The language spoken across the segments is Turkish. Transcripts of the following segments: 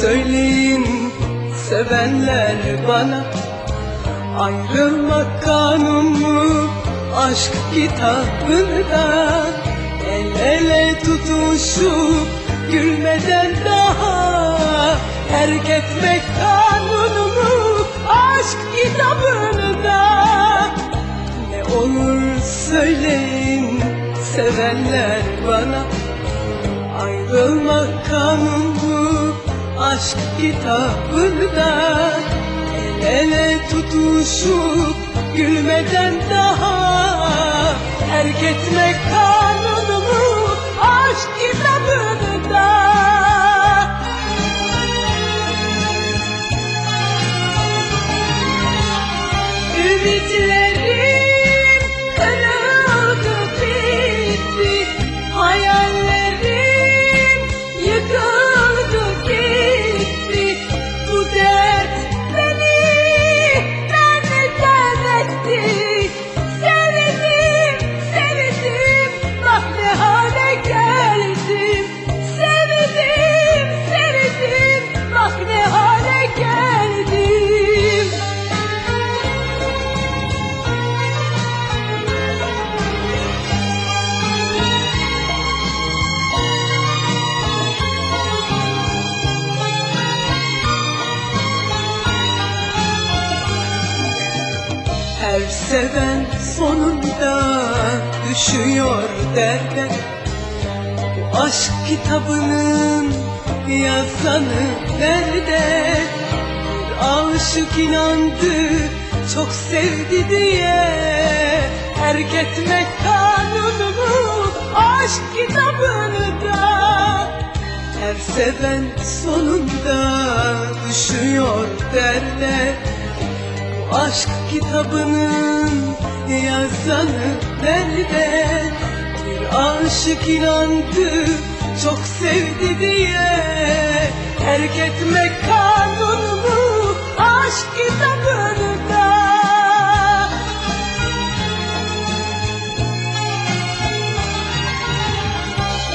söyleyin sevenler bana. Ayrılmak kanun mu aşk kitabında. El ele tutuşup gülmeden daha. Terk etmek kanunu mu aşk kitabında. Ne olur söyleyin sevenler bana. Ayrılmak kanun mu aşk kitabında. El ele tutuşup gülmeden daha Terk etmek kanunu mu aşk kitabında. Ümitlerim Her seven sonunda düşüyor derde Bu aşk kitabının yazanı nerede? Bir aşık inandı çok sevdi diye. Terk etmek kanunu aşk kitabını da. Her seven sonunda düşüyor derler Bu aşk kitabının yazanı nerede? Bir aşık inandı çok sevdi diye Terk etmek kanun mu aşk kitabını da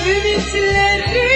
Ümitlerim